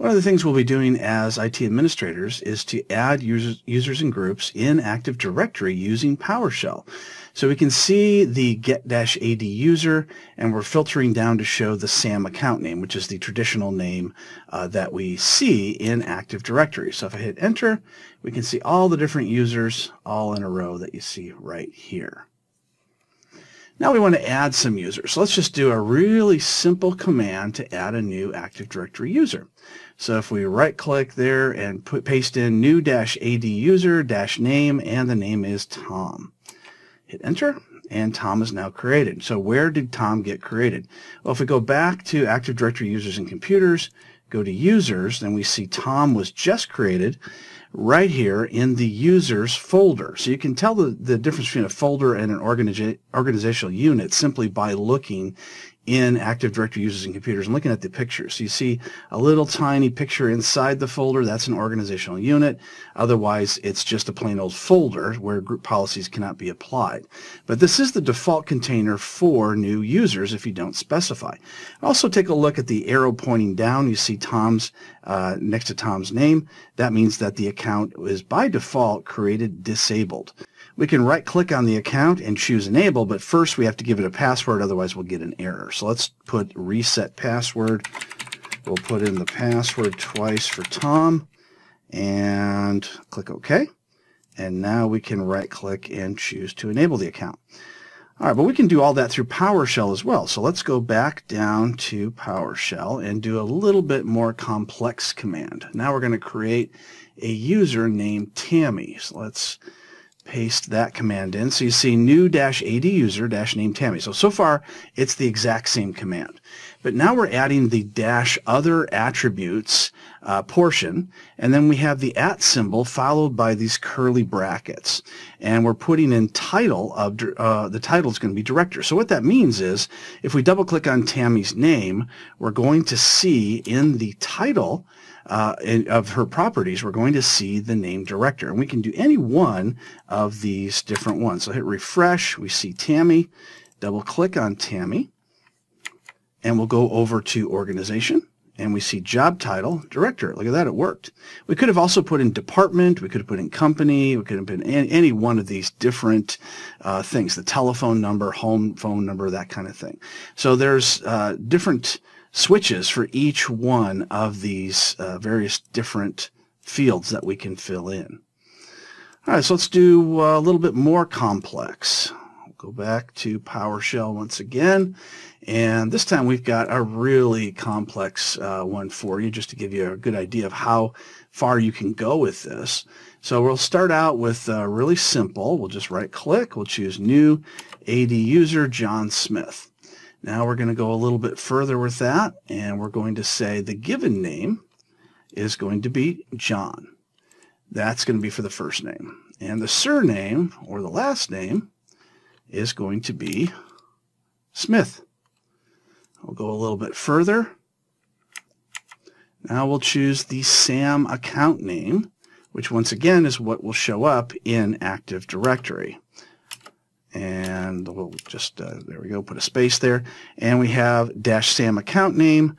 One of the things we'll be doing as IT administrators is to add users, users and groups in Active Directory using PowerShell. So we can see the get-ad user and we're filtering down to show the SAM account name, which is the traditional name uh, that we see in Active Directory. So if I hit enter, we can see all the different users all in a row that you see right here. Now we want to add some users. So let's just do a really simple command to add a new Active Directory user. So if we right click there and put, paste in new dash AD user dash name and the name is Tom. Hit enter and Tom is now created. So where did Tom get created? Well, if we go back to Active Directory users and computers, go to users, then we see Tom was just created right here in the users folder. So you can tell the, the difference between a folder and an organiza organizational unit simply by looking in Active Directory users and computers and looking at the pictures. So you see a little tiny picture inside the folder. That's an organizational unit. Otherwise, it's just a plain old folder where group policies cannot be applied. But this is the default container for new users if you don't specify. Also take a look at the arrow pointing down. You see Tom's uh, next to Tom's name. That means that the account is by default created disabled. We can right click on the account and choose enable, but first we have to give it a password, otherwise we'll get an error. So let's put reset password. We'll put in the password twice for Tom and click OK. And now we can right click and choose to enable the account. All right, but we can do all that through PowerShell as well. So let's go back down to PowerShell and do a little bit more complex command. Now we're going to create a user named Tammy. So let's paste that command in. So you see new dash AD user dash name Tammy. So, so far it's the exact same command. But now we're adding the dash other attributes uh, portion, and then we have the at symbol followed by these curly brackets. And we're putting in title of, uh, the title is going to be director. So what that means is if we double click on Tammy's name, we're going to see in the title uh, of her properties, we're going to see the name director. And we can do any one of these different ones. So hit refresh. We see Tammy. Double click on Tammy. And we'll go over to organization. And we see job title, director. Look at that, it worked. We could have also put in department, we could have put in company, we could have put in any, one of these different uh, things, the telephone number, home phone number, that kind of thing. So there's uh, different switches for each one of these uh, various different fields that we can fill in. All right, so let's do uh, a little bit more complex. We'll go back to PowerShell once again. And this time we've got a really complex uh, one for you just to give you a good idea of how far you can go with this. So we'll start out with uh, really simple. We'll just right click. We'll choose new AD user John Smith. Now we're going to go a little bit further with that, and we're going to say the given name is going to be John. That's going to be for the first name. And the surname, or the last name, is going to be Smith. We'll go a little bit further. Now we'll choose the SAM account name, which once again is what will show up in Active Directory and we'll just, uh, there we go, put a space there. And we have dash Sam account name,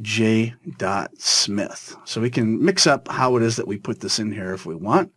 J. Dot Smith. So we can mix up how it is that we put this in here if we want.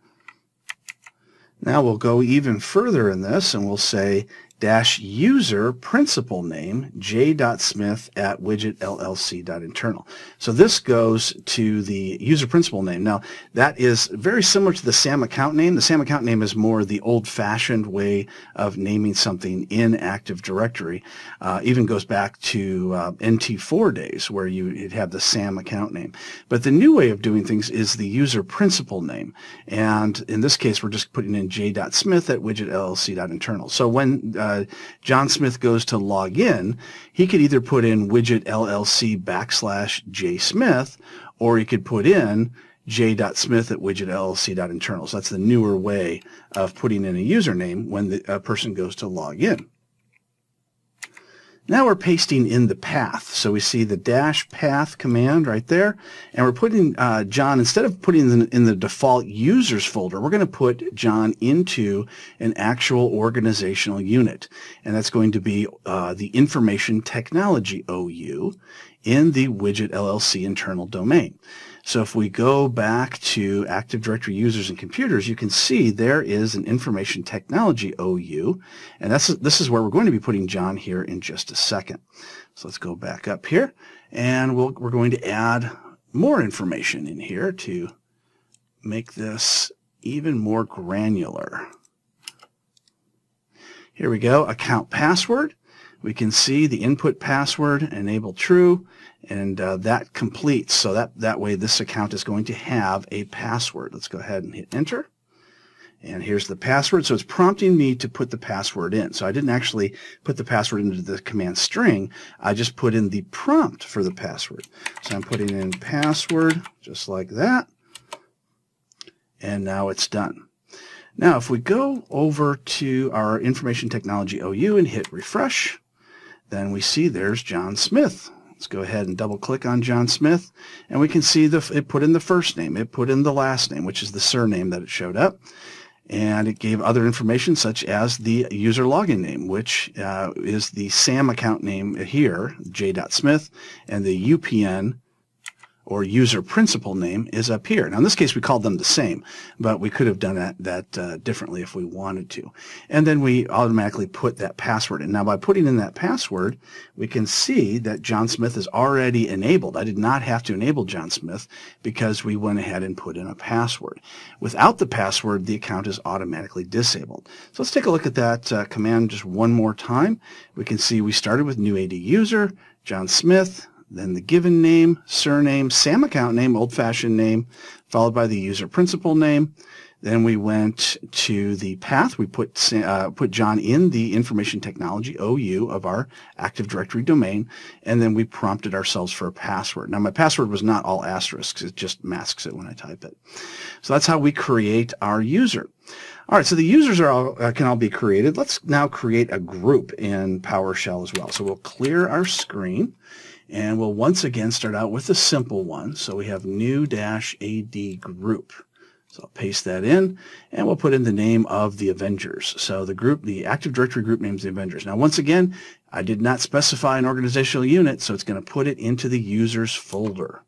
Now we'll go even further in this and we'll say dash user principal name j.smith at widgetllc.internal. So this goes to the user principal name. Now that is very similar to the SAM account name. The SAM account name is more the old-fashioned way of naming something in Active Directory. Uh, even goes back to uh, NT4 days where you have the SAM account name. But the new way of doing things is the user principal name. And in this case, we're just putting in j.smith at widgetllc.internal. So when uh, uh, John Smith goes to log in, he could either put in widget LLC backslash J Smith, or he could put in j.smith at widgetllc.internal. So that's the newer way of putting in a username when the a person goes to log in. Now we're pasting in the path. So we see the dash path command right there. And we're putting uh, John, instead of putting in the, in the default users folder, we're going to put John into an actual organizational unit. And that's going to be uh, the information technology OU in the widget LLC internal domain. So if we go back to Active Directory users and computers, you can see there is an information technology OU, and that's this is where we're going to be putting John here in just a second. So let's go back up here, and we we are going to add more information in here to make this even more granular. Here we go, account password. We can see the input password, enable true, and uh, that completes. So that, that way this account is going to have a password. Let's go ahead and hit enter. And here's the password. So it's prompting me to put the password in. So I didn't actually put the password into the command string. I just put in the prompt for the password. So I'm putting in password just like that. And now it's done. Now, if we go over to our information technology OU and hit refresh, then we see there's John Smith. Let's go ahead and double click on John Smith and we can see the, it put in the first name, it put in the last name, which is the surname that it showed up. And it gave other information such as the user login name, which uh, is the SAM account name here, j.smith, and the UPN or user principal name is up here. Now in this case we called them the same, but we could have done that, that uh, differently if we wanted to. And then we automatically put that password in. Now by putting in that password, we can see that John Smith is already enabled. I did not have to enable John Smith because we went ahead and put in a password. Without the password, the account is automatically disabled. So let's take a look at that uh, command just one more time. We can see we started with new AD user, John Smith, then the given name, surname, SAM account name, old-fashioned name, followed by the user principal name. Then we went to the path. We put uh, put John in the information technology OU of our Active Directory domain, and then we prompted ourselves for a password. Now my password was not all asterisks; it just masks it when I type it. So that's how we create our user. All right, so the users are all, uh, can all be created. Let's now create a group in PowerShell as well. So we'll clear our screen and we'll once again start out with a simple one. So we have new dash AD group. So I'll paste that in and we'll put in the name of the Avengers. So the group, the Active Directory group names the Avengers. Now once again, I did not specify an organizational unit, so it's going to put it into the users folder.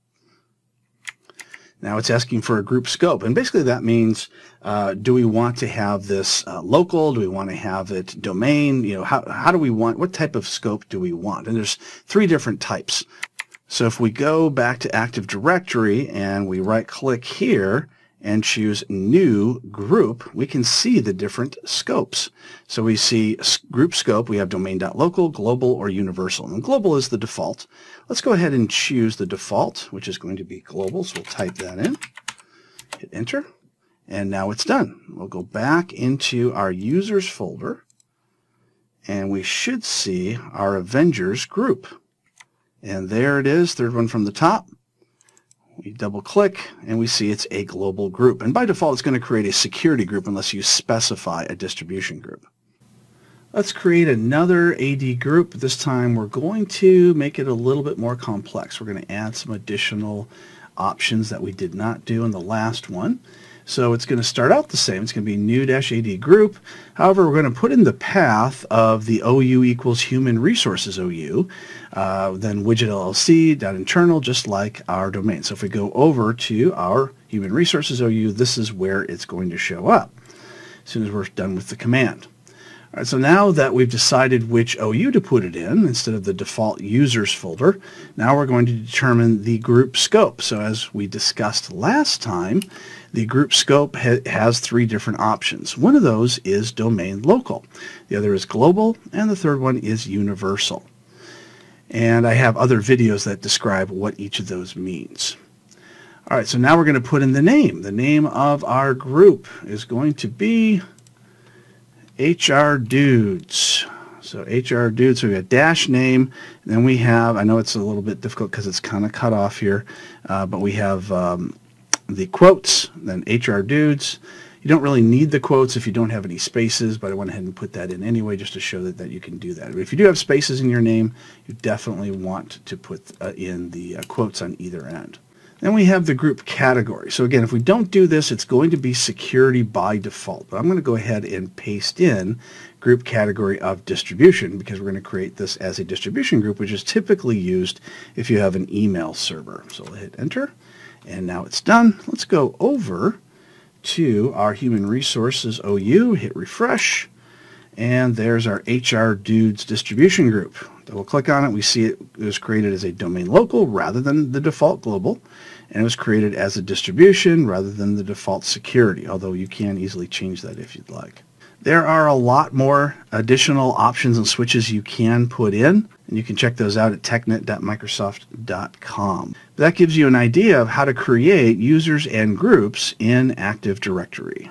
Now it's asking for a group scope, and basically that means uh, do we want to have this uh, local? Do we want to have it domain? You know, how, how do we want, what type of scope do we want? And there's three different types. So if we go back to Active Directory and we right click here and choose New Group, we can see the different scopes. So we see group scope, we have domain.local, global, or universal. And global is the default. Let's go ahead and choose the default, which is going to be global. So we'll type that in, hit enter, and now it's done. We'll go back into our users folder, and we should see our Avengers group. And there it is, third one from the top. We double click and we see it's a global group. And by default, it's going to create a security group unless you specify a distribution group. Let's create another AD group. This time we're going to make it a little bit more complex. We're going to add some additional options that we did not do in the last one. So it's going to start out the same. It's going to be new-AD group. However, we're going to put in the path of the OU equals human resources OU, uh, then widget LLC, dot internal, just like our domain. So if we go over to our human resources OU, this is where it's going to show up as soon as we're done with the command. All right, so now that we've decided which OU to put it in instead of the default users folder, now we're going to determine the group scope. So as we discussed last time, the group scope ha has three different options. One of those is domain local. The other is global, and the third one is universal. And I have other videos that describe what each of those means. All right, so now we're going to put in the name. The name of our group is going to be HR Dudes. So HR Dudes, so we got dash name, and then we have, I know it's a little bit difficult because it's kind of cut off here, uh, but we have um, the quotes, then HR Dudes. You don't really need the quotes if you don't have any spaces, but I went ahead and put that in anyway just to show that, that you can do that. But if you do have spaces in your name, you definitely want to put uh, in the uh, quotes on either end. Then we have the group category. So again, if we don't do this, it's going to be security by default. But I'm going to go ahead and paste in group category of distribution because we're going to create this as a distribution group, which is typically used if you have an email server. So we'll hit enter and now it's done. Let's go over to our human resources OU, hit refresh, and there's our HR dudes distribution group. Double click on it, we see it was created as a domain local rather than the default global, and it was created as a distribution rather than the default security, although you can easily change that if you'd like. There are a lot more additional options and switches you can put in, and you can check those out at technet.microsoft.com. That gives you an idea of how to create users and groups in Active Directory.